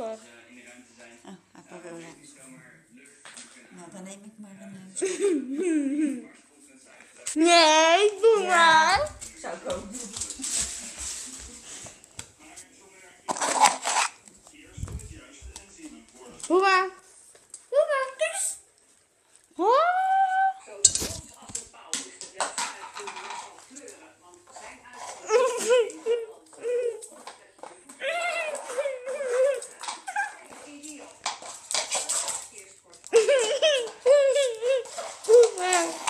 grappig. Oh, hij pakt wel. Nou, dan neem ik maar een... eh, Nee, doe maar. Zou ik ook doen. Doe maar. Bye.